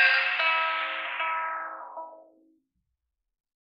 Yeah.